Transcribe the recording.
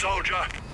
soldier.